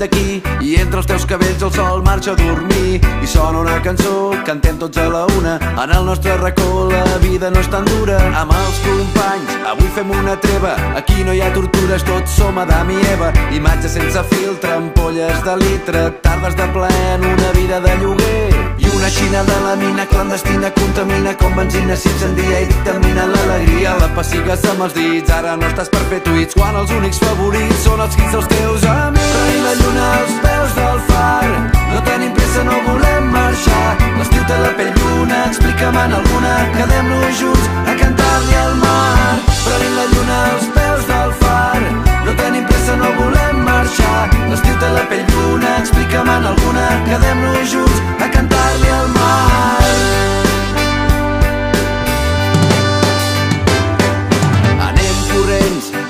d'aquí. I entre els teus cabells el sol marxa a dormir. I sona una cançó, cantem tots a la una. En el nostre racó la vida no és tan dura. Amb els companys, avui fem una treva. Aquí no hi ha tortures, tots som Adam i Eva. Imatges sense filtre, ampolles de litre. Tardes de ple en una vida de lloguer. i una xina de la mina clandestina contamina com benzina s'incendia i dictamina l'alegria. La pessigues amb els dits, ara no estàs per fer tuits quan els únics favorits són els hits dels teus amics. Tenim la lluna als peus del far no tenim pressa, no volem marxar. L'estiu té la pell lluna, explica'm en alguna quedem-nos junts a cantar-li al mar. Prenem la lluna als peus del far no tenim pressa, no volem marxar. L'estiu té la pell lluna, explica'm en alguna quedem-nos junts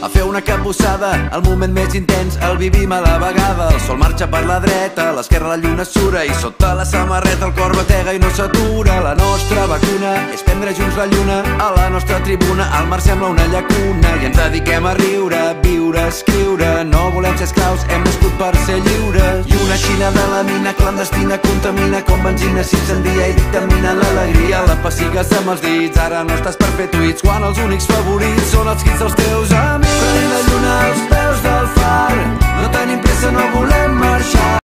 a fer una cabussada el moment més intens el vivim a la vegada. El sol marxa per la dreta, a l'esquerra la lluna sura i sota la samarreta el cor batega i no s'atura. La nostra vacuna és prendre junts la lluna a la nostra tribuna. El mar sembla una llacuna i ens dediquem a riure, viure, escriure. No volem ser esclaus, hem nascut per ser lliures. I una xina de la mina clandestina contamina com benzina s'incendia i dictamina l'alegria. La pessigues amb els dits ara no estàs per fer tuits quan els únics favorits són els hits dels teus amics. Prenem la lluna als